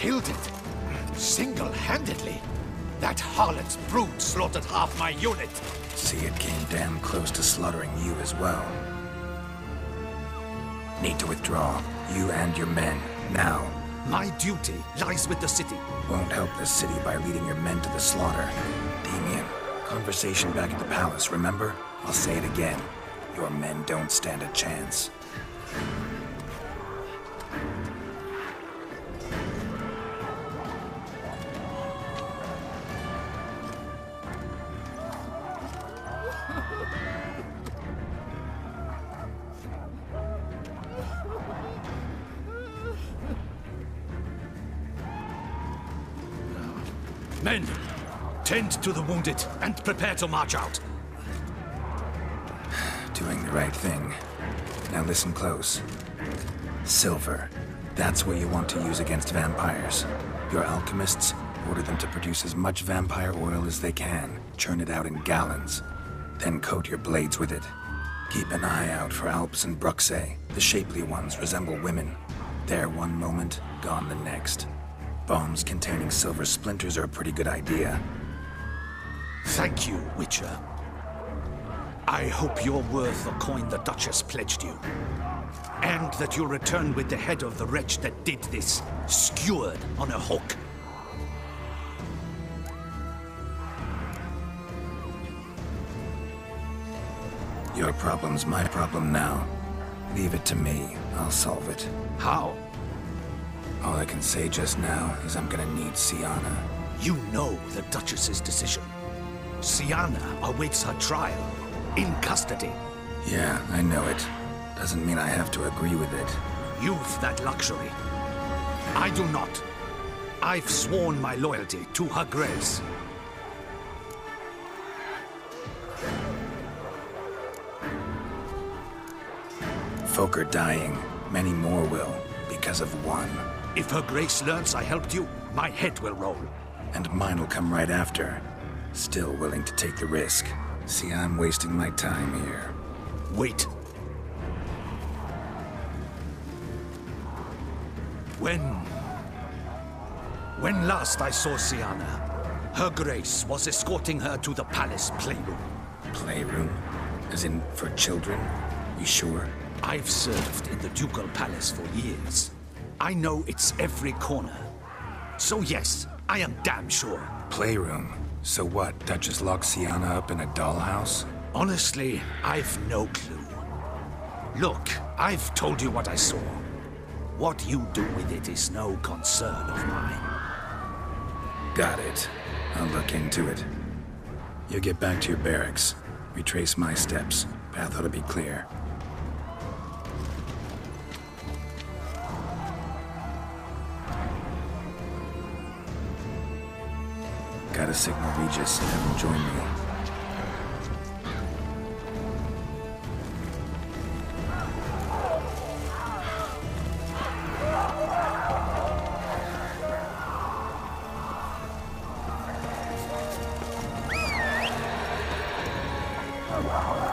killed it. Single-handedly. That harlot's brute slaughtered half my unit. See, it came damn close to slaughtering you as well. Need to withdraw. You and your men. Now. My duty lies with the city. Won't help the city by leading your men to the slaughter. Damien, conversation back at the palace, remember? I'll say it again. Your men don't stand a chance. Men, tend to the wounded and prepare to march out. Doing the right thing. Now listen close. Silver. That's what you want to use against vampires. Your alchemists, order them to produce as much vampire oil as they can. Churn it out in gallons. Then coat your blades with it. Keep an eye out for Alps and Bruxae. The shapely ones resemble women. There one moment, gone the next. Bombs containing silver splinters are a pretty good idea. Thank you, Witcher. I hope you're worth the coin the Duchess pledged you. And that you'll return with the head of the wretch that did this, skewered on a hook. Your problem's my problem now. Leave it to me. I'll solve it. How? All I can say just now is I'm gonna need Syanna. You know the Duchess's decision. Syanna awaits her trial, in custody. Yeah, I know it. Doesn't mean I have to agree with it. You've that luxury. I do not. I've sworn my loyalty to her grace. Folk are dying. Many more will, because of one. If her grace learns I helped you, my head will roll. And mine will come right after. Still willing to take the risk. See, I'm wasting my time here. Wait. When... When last I saw Syanna, her grace was escorting her to the palace playroom. Playroom? As in, for children? You sure? I've served in the ducal palace for years. I know its every corner. So yes, I am damn sure. Playroom? So what, Duchess locked Syanna up in a dollhouse? Honestly, I've no clue. Look, I've told you what I saw. What you do with it is no concern of mine. Got it. I'll look into it. You get back to your barracks. Retrace my steps. Path ought to be clear. gotta signal Regis and have him join me. Wow.